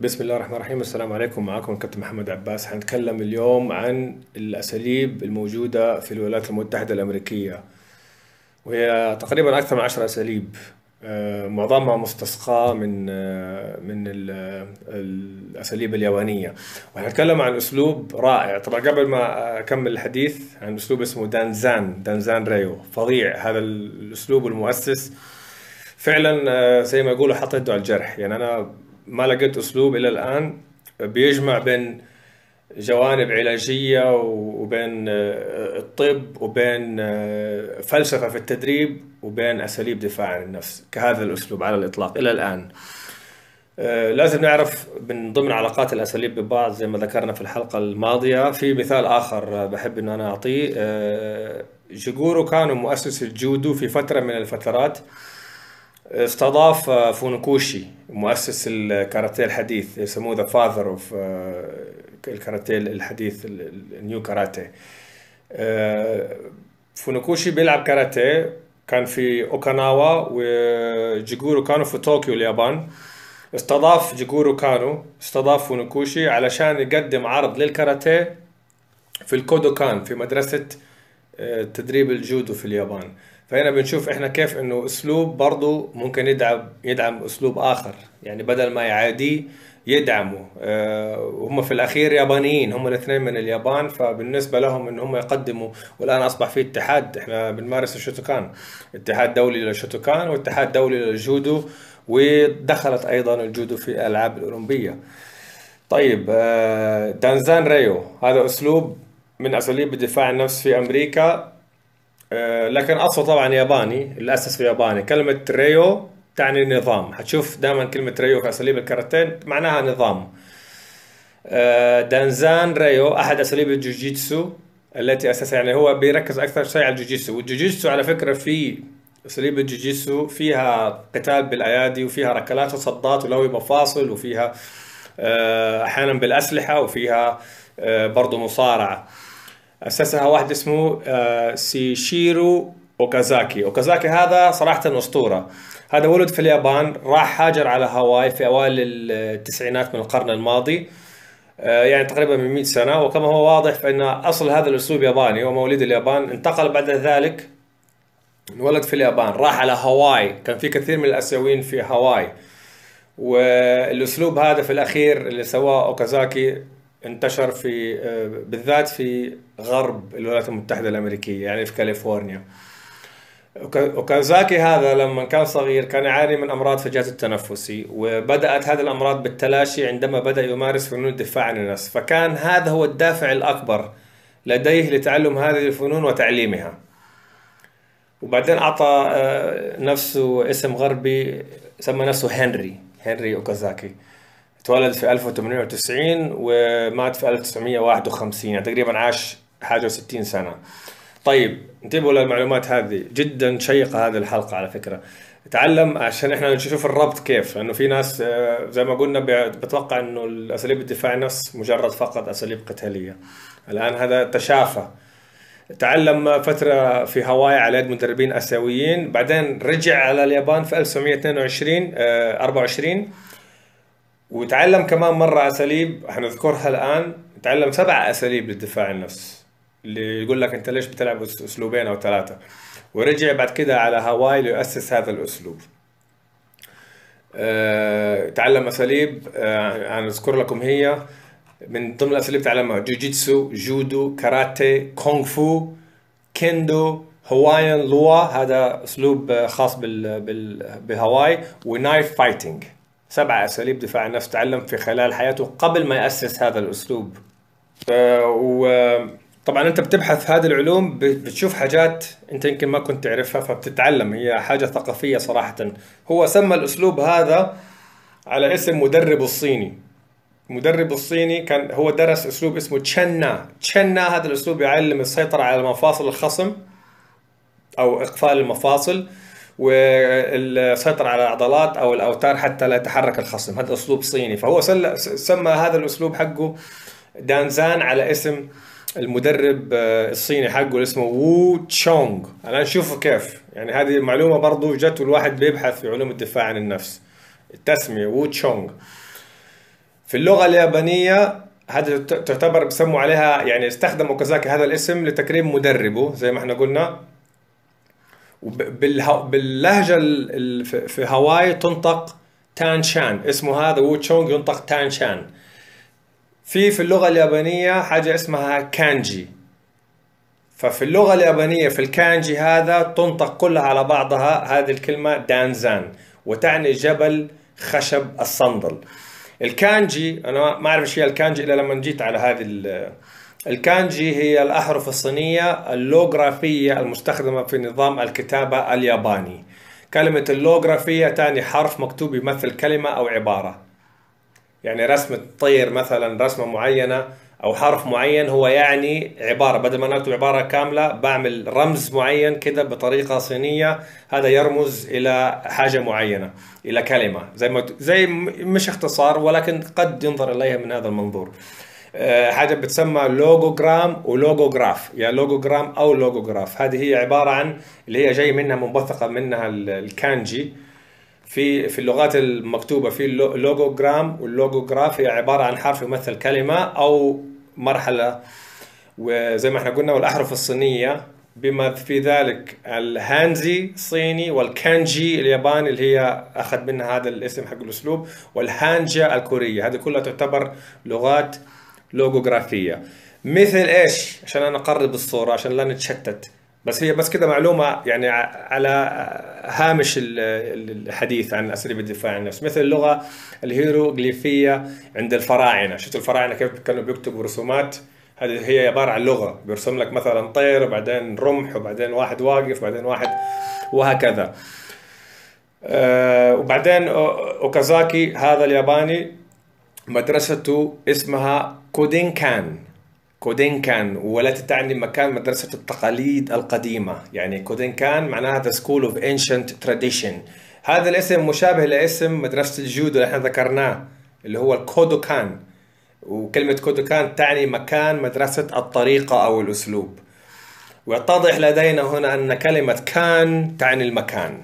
بسم الله الرحمن الرحيم. السلام عليكم. معكم الكابتن محمد عباس. حنتكلم اليوم عن الأساليب الموجودة في الولايات المتحدة الأمريكية وهي تقريبا أكثر من عشر أساليب آه، معظمها مستسقاة من آه، من ال- الأساليب اليابانية. وحنتكلم عن أسلوب رائع. طبعا قبل ما أكمل الحديث عن أسلوب اسمه دانزان دانزان ريو. فظيع هذا الأسلوب المؤسس. فعلا آه، زي ما يقولوا حط يده على الجرح. يعني أنا ما لقيت أسلوب إلى الآن. بيجمع بين جوانب علاجية وبين آه، الطب وبين آه، فلسفة في التدريب وبين أساليب دفاع عن النفس كهذا الأسلوب على الإطلاق إلى الآن. آه، لازم نعرف من ضمن علاقات الأساليب ببعض زي ما ذكرنا في الحلقة الماضية. في مثال آخر بحب إن أنا أعطيه. جيجورو كان مؤسس الجودو في فترة من الفترات. استضاف آه، فونوكوشي مؤسس الكاراتيه الحديث يسموه the father of الكاراتيه الحديث ال- ال- ال new كاراتيه. آه، فونوكوشي بيلعب كاراتيه كان في اوكاناوا وجيجورو كانو في طوكيو اليابان. استضاف جيجورو كانو استضاف فونوكوشي علشان يقدم عرض للكاراتيه في الكودوكان في مدرسة آه، تدريب الجودو في اليابان. فهنا بنشوف إحنا كيف إنه أسلوب برضو ممكن يدعم يدعم أسلوب آخر. يعني بدل ما يعاديه يدعمه. آه، وهم في الأخير يابانيين هم الاثنين من اليابان فبالنسبة لهم إن هم يقدموا. والآن أصبح في اتحاد إحنا بنمارس الشوتوكان. اتحاد دولي للشوتوكان واتحاد دولي للجودو ودخلت أيضا الجودو في الألعاب الأولمبية. طيب آه، دانزان ريو. هذا أسلوب من أساليب الدفاع النفس في أمريكا. لكن اصله طبعا ياباني الاسس في ياباني. كلمة ريو تعني نظام. حتشوف دائما كلمة ريو في أساليب الكاراتيه معناها نظام. آه، دانزان ريو أحد أساليب الجوجيتسو التي اساسها يعني هو بيركز أكثر شيء على الجوجيتسو. والجوجيتسو على فكرة في أساليب الجوجيتسو فيها قتال بالأيادي وفيها ركلات وصدات ولوي مفاصل وفيها آه، أحيانا بالأسلحة وفيها آه، برضه مصارعة. اسسها واحد اسمه آه، سيشيرو أوكازاكي. أوكازاكي هذا صراحة أسطورة. هذا ولد في اليابان راح هاجر على هاواي في أوائل التسعينات من القرن الماضي آه، يعني تقريبا من 100 سنة. وكما هو واضح فإن أصل هذا الأسلوب ياباني هو مواليد اليابان. انتقل بعد ذلك انولد في اليابان راح على هاواي. كان في كثير من الأسيويين في هاواي. والأسلوب هذا في الأخير اللي سواه أوكازاكي انتشر في آه، بالذات في غرب الولايات المتحدة الأمريكية يعني في كاليفورنيا. اوكازاكي هذا لما كان صغير كان يعاني من أمراض في الجهاز التنفسي وبدأت هذه الأمراض بالتلاشي عندما بدأ يمارس فنون الدفاع عن النفس. فكان هذا هو الدافع الأكبر لديه لتعلم هذه الفنون وتعليمها. وبعدين أعطى آه، نفسه اسم غربي سمى نفسه هنري هنري أوكازاكي. تولد في 1890 ومات في 1951 يعني تقريبا عاش حاجة و60 سنة. طيب انتبهوا للمعلومات هذه. جدا شيقة هذه الحلقة على فكرة. تعلم عشان إحنا نشوف الربط كيف لأنه في ناس آه، زي ما قلنا بتوقع إنه الأساليب الدفاع النفس مجرد فقط أساليب قتالية. الآن هذا اتشافى. تعلم فترة في هاواي على يد مدربين آسيويين بعدين رجع على اليابان في 1922 آه، 24 وتعلم كمان مرة أساليب حنذكرها الآن. تعلم سبع أساليب للدفاع النفس اللي يقول لك أنت ليش بتلعب أس- أسلوبين أو ثلاثة. ورجع بعد كده على هاواي ليؤسس هذا الأسلوب. آه، تعلم أساليب أنا أذكر لكم هي. من ضمن الأساليب تعلمها جوجيتسو جودو كاراتيه كونغ فو كيندو هوايان لوا. هذا أسلوب آه، خاص. بهاواي و knife fighting. سبع أساليب دفاع النفس تعلم في خلال حياته قبل ما يأسس هذا الأسلوب. وطبعا أنت بتبحث هذه العلوم بتشوف حاجات أنت يمكن ما كنت تعرفها فبتتعلم. هي حاجة ثقافية صراحة. هو سمى الأسلوب هذا على اسم مدرب الصيني. مدرب الصيني كان هو درس أسلوب اسمه تشنا. تشنا هذا الأسلوب يعلم السيطرة على مفاصل الخصم أو إقفال المفاصل. والسيطرة على العضلات أو الأوتار حتى لا يتحرك الخصم. هذا أسلوب صيني. فهو سمى هذا الأسلوب حقه دانزان على اسم المدرب آه، الصيني حقه اللي اسمه وو تشونغ. الان نشوفه كيف. يعني هذه معلومة برضو جت الواحد بيبحث في علوم الدفاع عن النفس. التسمية وو تشونغ. في اللغة اليابانية هذا تعتبر بسموا عليها يعني استخدم اوكازاكي هذا الاسم لتكريم مدربه زي ما إحنا قلنا. باللهجة في هاواي تنطق تان شان اسمه هذا وو تشونغ ينطق تان شان في في اللغة اليابانية حاجة اسمها كانجي. ففي اللغة اليابانية في الكانجي هذا تنطق كلها على بعضها هذه الكلمة دانزان وتعني جبل خشب الصندل. الكانجي أنا ما أعرف إيش هي الكانجي إلا لما جيت على هذه الكانجي هي الأحرف الصينية اللوغرافية المستخدمة في نظام الكتابة الياباني. كلمة اللوغرافية تعني حرف مكتوب يمثل كلمة أو عبارة. يعني رسمه طير مثلا رسمة معينة أو حرف معين هو يعني عبارة. بدل ما نكتب عبارة كاملة بعمل رمز معين كده بطريقة صينية. هذا يرمز إلى حاجة معينة إلى كلمة. زي ما زي مش اختصار ولكن قد ينظر إليها من هذا المنظور. حاجة بتسمى logogram و logograph يا logogram أو logograph هذه هي عبارة عن اللي هي جاي منها منبثقة منها الكانجي. في في اللغات المكتوبة في ال logogram وال logograph هي عبارة عن حرف يمثل كلمة أو مرحلة. وزي ما إحنا قلنا والأحرف الصينية بما في ذلك الهانزي الصيني والكانجي الياباني اللي هي أخذ منها هذا الاسم حق الأسلوب والهانجا الكورية. هذه كلها تعتبر لغات لوجوغرافية. مثل إيش؟ عشان أنا أقرب الصورة عشان لا نتشتت. بس هي بس كده معلومة يعني على هامش الحديث عن أساليب الدفاع عن النفس. مثل اللغة الهيروغليفية عند الفراعنة. شفت الفراعنة كيف كانوا بيكتبوا رسومات؟ هذه هي عبارة عن لغة. بيرسم لك مثلا طير وبعدين رمح وبعدين واحد واقف وبعدين واحد وهكذا. أه وبعدين أوكازاكي هذا الياباني مدرسته اسمها كودينكان كودينكان ولا تعني مكان مدرسة التقاليد القديمة. يعني كودينكان معناها The School of Ancient Tradition. هذا الاسم مشابه لاسم مدرسة الجودو اللي إحنا ذكرناه اللي هو الكودوكان وكلمة كودوكان تعني مكان مدرسة الطريقة أو الأسلوب. ويتضح لدينا هنا أن كلمة كان تعني المكان.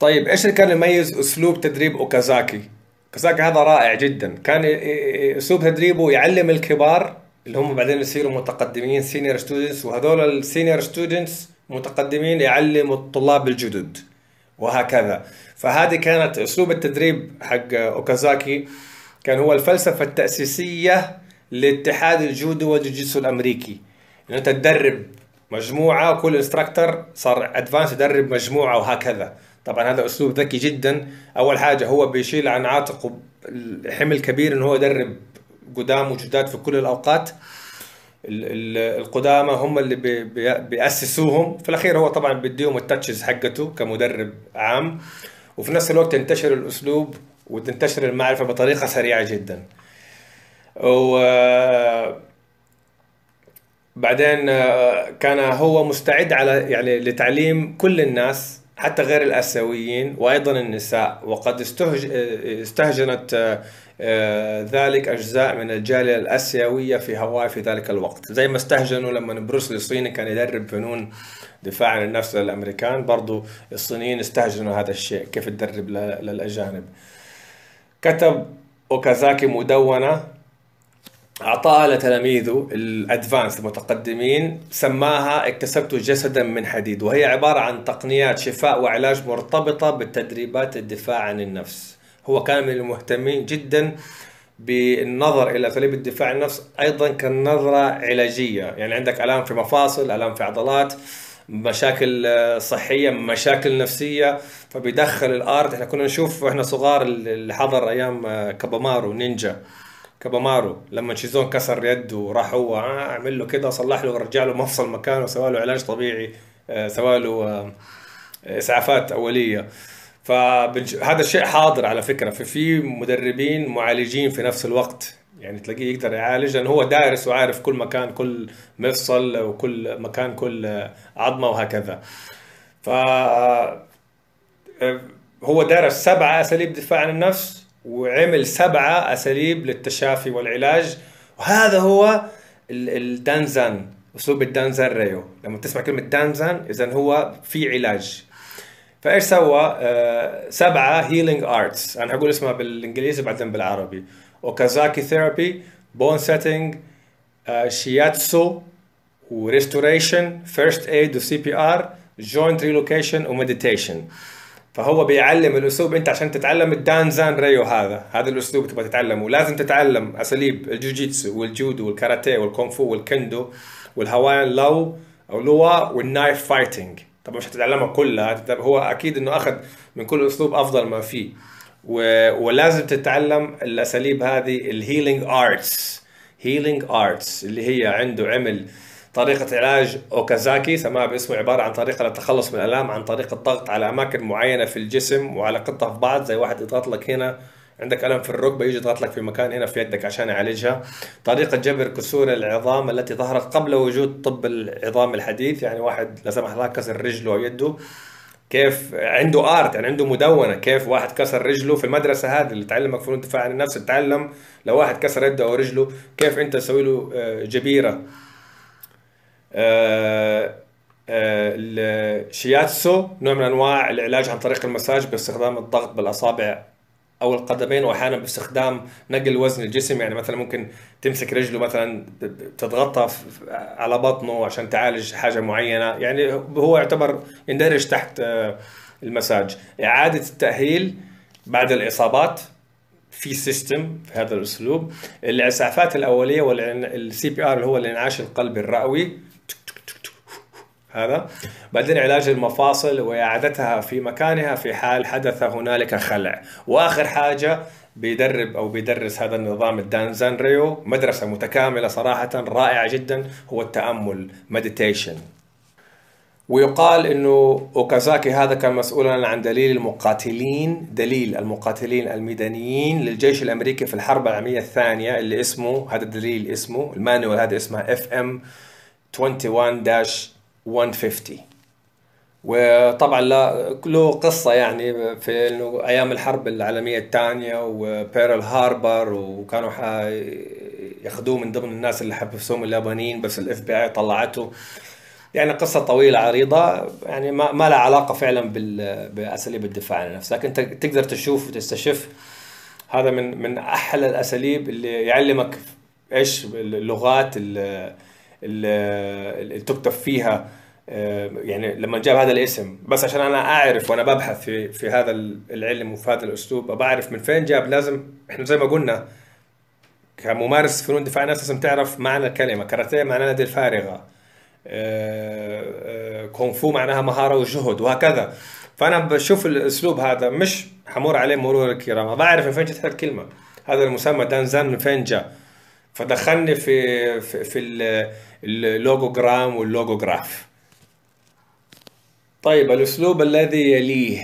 طيب إيش اللي كان يميز أسلوب تدريب أوكازاكي؟ أوكازاكي هذا رائع جدا. كان أسلوب تدريبه يعلم الكبار اللي هم بعدين يصيروا متقدمين senior students وهذول ال senior students متقدمين يعلموا الطلاب الجدد وهكذا. فهذه كانت أسلوب التدريب حق أوكازاكي. كان هو الفلسفة التأسيسية لاتحاد الجودو والجوجيتسو الأمريكي. إنه أنت تدرب مجموعة وكل instructor صار advanced يدرب مجموعة وهكذا. طبعا هذا أسلوب ذكي جدا. أول حاجة هو بيشيل عن عاتقه حمل كبير إنه هو يدرب قدام وجداد في كل الأوقات. القدامى هم اللي بيأسسوهم. في الأخير هو طبعا بيديهم ال touches حقته كمدرب عام. وفي نفس الوقت ينتشر الأسلوب وتنتشر المعرفة بطريقة سريعة جدا. و بعدين كان هو مستعد على يعني لتعليم كل الناس. حتى غير الآسيويين وأيضا النساء. وقد استهجنت آه، ذلك أجزاء من الجالية الآسيوية في هاواي في ذلك الوقت. زي ما استهجنوا لما بروسلي الصيني كان يدرب فنون دفاع عن النفس للأمريكان برضو الصينيين استهجنوا هذا الشيء كيف تدرب للأجانب. كتب أوكازاكي مدونة أعطاها لتلاميذه الأدفانس المتقدمين سماها اكتسبت جسدا من حديد وهي عبارة عن تقنيات شفاء وعلاج مرتبطة بالتدريبات الدفاع عن النفس. هو كان من المهتمين جدا بالنظر إلى اساليب الدفاع عن النفس أيضا كنظرة علاجية يعني عندك ألام في مفاصل ألام في عضلات مشاكل صحية مشاكل نفسية. فبيدخل ال art إحنا كنا نشوف وإحنا صغار اللي حضر أيام كابامارو نينجا. كابامارو لما شيزون كسر يده وراح هو عمل له كده صلح له ورجع له مفصل مكانه. وسوى له علاج طبيعي آه، سوى له آه، إسعافات أولية. فهذا الشيء حاضر على فكرة. ففي مدربين معالجين في نفس الوقت. يعني تلاقيه يقدر يعالج لأنه هو دارس وعارف كل مكان كل مفصل وكل مكان كل عظمة وهكذا. ف هو درس سبعة أساليب دفاع عن النفس. وعمل سبعة أساليب للتشافي والعلاج. وهذا هو الدانزان أسلوب الدانزان ريو. لما تسمع كلمة دانزان إذا هو في علاج. فإيش سوى؟ آه سبعة healing arts أنا هقول اسمها بالإنجليزي بعدين بالعربي. اوكازاكي therapy bone setting شياتسو و restoration first aid و CPR joint relocation و meditation فهو بيعلم الأسلوب أنت عشان تتعلم الدانزان ريو هذا هذا الأسلوب تبغى تتعلمه. لازم تتعلم أساليب الجوجيتسو والجودو والكاراتيه والكونغ فو والكندو والهوايان لو أو لوا وال knife fighting طبعا مش هتتعلمها كلها هو أكيد إنه أخذ من كل أسلوب أفضل ما فيه. و... ولازم تتعلم الأساليب هذه ال healing arts healing arts اللي هي عنده عمل طريقة علاج أوكازاكي سماها باسمه عبارة عن طريقة للتخلص من الآلام عن طريق الضغط على أماكن معينة في الجسم وعلاقتها في بعض زي واحد يضغط لك هنا عندك ألم في الركبة يجي يضغط لك في مكان هنا في يدك عشان يعالجها. طريقة جبر كسور العظام التي ظهرت قبل وجود طب العظام الحديث يعني واحد لا سمح الله كسر رجله أو يده. كيف؟ عنده آرت يعني عنده مدونة كيف واحد كسر رجله في المدرسة هذه اللي تعلمك فنون الدفاع عن النفس تتعلم لو واحد كسر يده أو رجله كيف أنت تسوي له جبيرة. الشياتسو نوع من أنواع العلاج عن طريق المساج باستخدام الضغط بالأصابع أو القدمين وأحيانا باستخدام نقل وزن الجسم. يعني مثلا ممكن تمسك رجله مثلا تضغطها على بطنه عشان تعالج حاجة معينة. يعني هو يعتبر يندرج تحت المساج. إعادة التأهيل بعد الإصابات في system في هذا الأسلوب. الإسعافات الأولية وال CPR اللي هو الإنعاش القلبي الرئوي. هذا. بعدين علاج المفاصل وإعادتها في مكانها في حال حدث هنالك خلع. وآخر حاجة بيدرب أو بيدرس هذا النظام الدانزان ريو مدرسة متكاملة صراحة رائعة جدا هو التأمل meditation ويقال إنه أوكازاكي هذا كان مسؤولا عن دليل المقاتلين دليل المقاتلين الميدانيين للجيش الأمريكي في الحرب العالمية الثانية اللي اسمه هذا الدليل اسمه ال manual هذا اسمها FM 21 150 وطبعا له قصة يعني في إنه أيام الحرب العالمية الثانية وبيرل هاربر وكانوا ياخذوه من ضمن الناس اللي حبسوهم اليابانيين بس ال FBI طلعته. يعني قصة طويلة عريضة يعني ما, ما لها علاقة فعلا بأساليب الدفاع عن النفس. لكن تقدر تشوف وتستشف هذا من من أحلى الأساليب اللي يعلمك إيش اللغات اللي, اللي تكتب فيها يعني لما جاب هذا الاسم بس عشان أنا أعرف وأنا ببحث في في هذا العلم وفي هذا الأسلوب بعرف من فين جاب لازم إحنا زي ما قلنا كممارس فنون دفاع النفس لازم تعرف معنى الكلمة. كاراتيه معناها اليد الفارغة كونغ فو معناها مهارة وجهد وهكذا. فأنا بشوف الأسلوب هذا مش همر عليه مرور الكرام بعرف من فين جت الكلمة. هذا المسمى دانزان من فين جاء. فدخلني في في, في ال logogram وال logograph طيب الأسلوب الذي يليه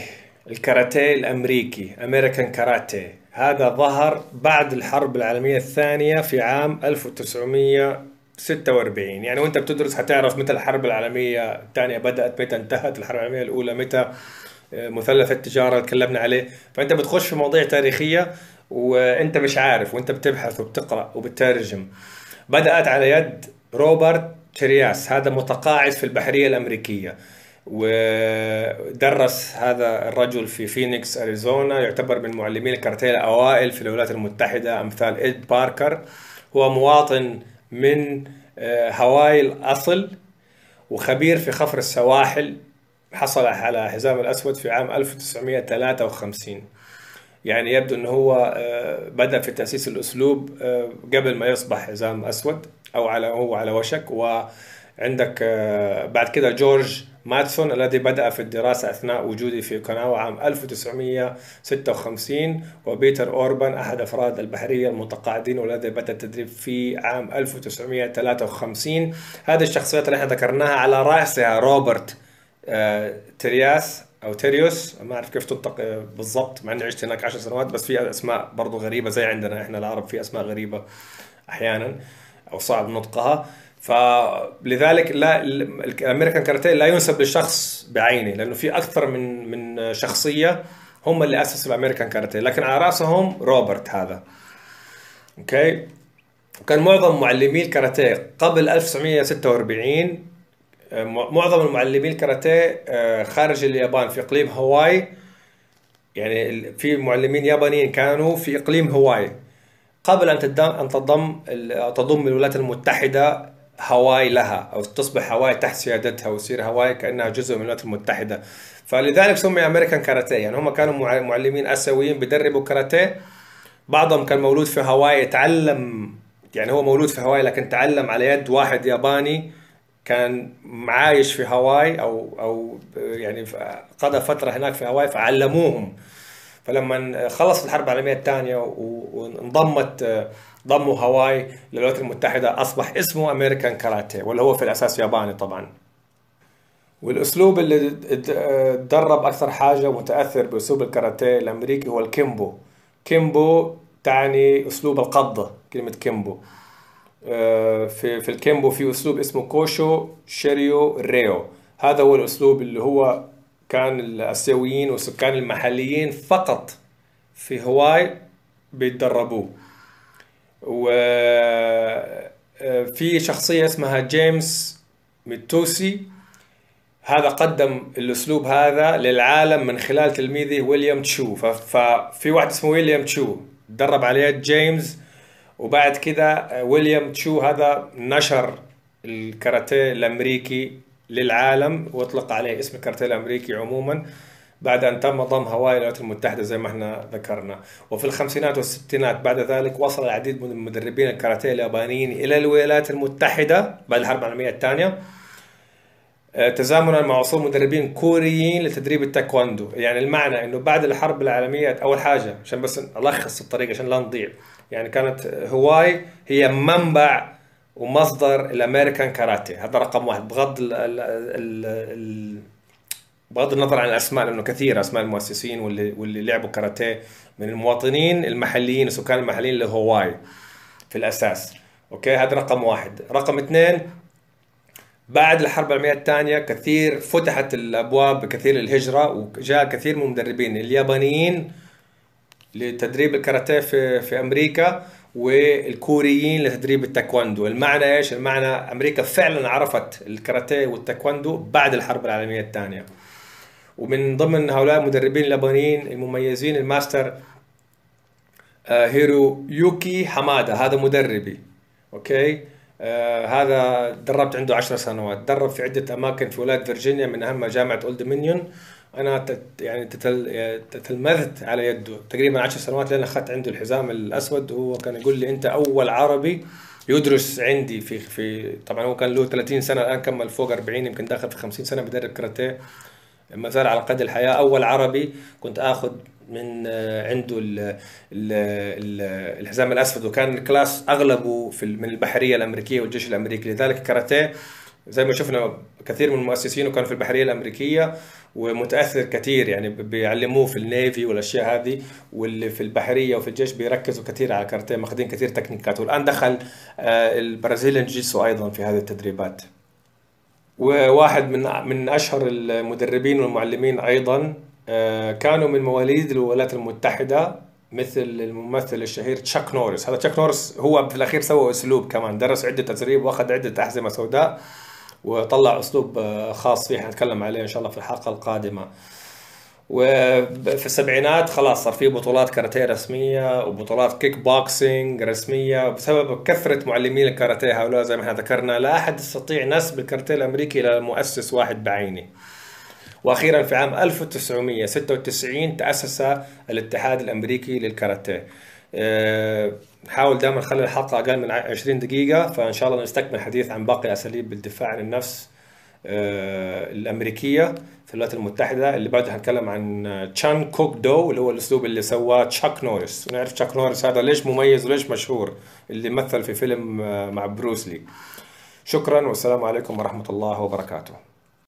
الكاراتيه الأمريكي أمريكان كاراتيه هذا ظهر بعد الحرب العالمية الثانية في عام 1946 يعني وأنت بتدرس هتعرف متى الحرب العالمية الثانية بدأت متى انتهت الحرب العالمية الأولى متى مثلث التجارة تكلمنا عليه. فأنت بتخش في مواضيع تاريخية وأنت مش عارف وأنت بتبحث وبتقرأ وبتترجم. بدأت على يد روبرت ترياس هذا متقاعد في البحرية الأمريكية ودرس هذا الرجل في فينيكس أريزونا يعتبر من معلمين الكاراتيه الأوائل في الولايات المتحدة أمثال إيد باركر. هو مواطن من هاواي الأصل وخبير في خفر السواحل حصل على حزام الأسود في عام 1953 يعني يبدو إنه هو بدأ في تأسيس الأسلوب قبل ما يصبح حزام أسود. أو على هو على وشك. وعندك بعد كده جورج ماتسون الذي بدأ في الدراسة أثناء وجودي في اوكيناوا عام 1956 وبيتر أوربان أحد أفراد البحرية المتقاعدين والذي بدأ التدريب في عام 1953 هذه الشخصيات اللي إحنا ذكرناها على رأسها روبرت ترياس أو تيريوس. ما أعرف كيف تنطق بالضبط مع إني عشت هناك 10 سنوات بس في أسماء برضو غريبة زي عندنا إحنا العرب في أسماء غريبة أحيانا. أو صعب نطقها. فلذلك لا ال American karate لا ينسب للشخص بعينه لأنه في أكثر من من شخصية هم اللي اسسوا ال American karate. لكن على رأسهم روبرت هذا. okay؟ كان معظم معلمي الكاراتيه قبل 1946 آه، معظم المعلمين الكاراتيه آه، خارج اليابان في إقليم هاواي يعني في معلمين يابانيين كانوا في إقليم هاواي قبل أن أن تضم تضم الولايات المتحدة هاواي لها أو تصبح هاواي تحت سيادتها وتصير هاواي كأنها جزء من الولايات المتحدة. فلذلك سمي American karate. يعني هم كانوا معلمين آسيويين بيدربوا كاراتيه. بعضهم كان مولود في هاواي يتعلم يعني هو مولود في هاواي لكن تعلم على يد واحد ياباني كان عايش في هاواي أو أو يعني قضى فترة هناك في هاواي فعلموهم. فلما خلصت الحرب العالمية الثانية وانضمت ضموا هاواي للولايات المتحدة أصبح اسمه American Karate واللي هو في الأساس ياباني طبعا. والأسلوب اللي تدرب أكثر حاجة متأثر بأسلوب الكاراتيه الأمريكي هو الكيمبو. كيمبو تعني أسلوب القبضة كلمة كيمبو. آه، في في الكيمبو في أسلوب اسمه كوشو شيريو ريو. هذا هو الأسلوب اللي هو كان الآسيويين والسكان المحليين فقط في هواي بيتدربوه. وفي آه، شخصية اسمها جيمس ميتوسي. هذا قدم الأسلوب هذا للعالم من خلال تلميذه ويليام تشو. ففي واحد اسمه ويليام تشو. تدرب على يد جيمس وبعد كده آه، ويليام تشو هذا نشر الكاراتيه الأمريكي للعالم واطلق عليه اسم الكاراتيه الامريكي عموما بعد أن تم ضم هواي الولايات المتحدة زي ما إحنا ذكرنا. وفي الخمسينات والستينات بعد ذلك وصل العديد من المدربين الكاراتيه اليابانيين إلى الولايات المتحدة بعد الحرب العالمية الثانية. آه، تزامنا مع وصول مدربين كوريين لتدريب التايكوندو يعني المعنى إنه بعد الحرب العالمية أول حاجة عشان بس ألخص الطريقة عشان لا نضيع. يعني كانت هواي هي منبع ومصدر ال American Karate. هذا رقم واحد. بغض ال ال ال بغض النظر عن الأسماء لأنه كثير أسماء المؤسسين واللي واللي لعبوا كاراتيه من المواطنين المحليين السكان المحليين لهواي في الأساس. okay؟ هذا رقم واحد. رقم اثنين بعد الحرب العالمية الثانية كثير فتحت الأبواب بكثير للهجرة وجاء كثير من المدربين اليابانيين لتدريب الكاراتيه في في أمريكا. والكوريين لتدريب التايكوندو المعنى إيش؟ المعنى أمريكا فعلا عرفت الكاراتيه والتايكوندو بعد الحرب العالمية الثانية. ومن ضمن هؤلاء المدربين اليابانيين المميزين الماستر آه، هيرو يوكي حمادا. هذا مدربي okay؟ آه هذا دربت عنده 10 سنوات. درب في عدة أماكن في ولاية فيرجينيا من اهمها جامعة اولد دومينيون أنا تت يعني تتل تتلمذت على يده. تقريبا 10 سنوات لين أخذت عنده الحزام الأسود. وهو كان يقول لي أنت أول عربي يدرس عندي في في طبعا هو كان له 30 سنة الآن كمل فوق 40 يمكن داخل في 50 سنة بدرب كاراتيه. ما زال على قيد الحياة أول عربي كنت آخذ من آه، عنده ال ال ال الحزام الأسود. وكان الكلاس أغلبه في من البحرية الأمريكية والجيش الأمريكي. لذلك الكاراتيه زي ما شفنا كثير من المؤسسين كانوا في البحرية الأمريكية ومتأثر كثير يعني بيعلموه في ال Navy والأشياء هذه واللي في البحرية وفي الجيش بيركزوا كثير على كاراتيه ماخذين كثير تكنيكات. والآن دخل آه، ال Brazilian jiu-jitsu أيضا في هذه التدريبات. وواحد من من أشهر المدربين والمعلمين أيضا آه، كانوا من مواليد الولايات المتحدة مثل الممثل الشهير تشاك نوريس هذا تشاك نوريس هو في الأخير سوى أسلوب كمان درس عدة تدريب وأخذ عدة أحزمة سوداء. وطلع أسلوب آه، خاص فيه حنتكلم عليه إن شاء الله في الحلقة القادمة. وفي السبعينات خلاص صار في بطولات كاراتيه رسمية وبطولات كيك بوكسينج رسمية بسبب كثرة معلمين الكاراتيه هؤلاء زي ما إحنا ذكرنا. لا أحد يستطيع نسب الكاراتيه الأمريكي إلى مؤسس واحد بعينه. وأخيرا في عام 1996 تأسس الاتحاد الأمريكي للكاراتيه. نحاول دائما نخلي الحلقة أقل من 20 دقيقة فإن شاء الله نستكمل الحديث عن باقي اساليب الدفاع عن النفس آه، الأمريكية في الولايات المتحدة. اللي بعدها هنتكلم عن تشون كوك دو اللي هو الأسلوب اللي سواه تشاك نوريس ونعرف تشاك نوريس هذا ليش مميز وليش مشهور اللي مثل في فيلم آه، مع بروسلي شكرا والسلام عليكم ورحمة الله وبركاته.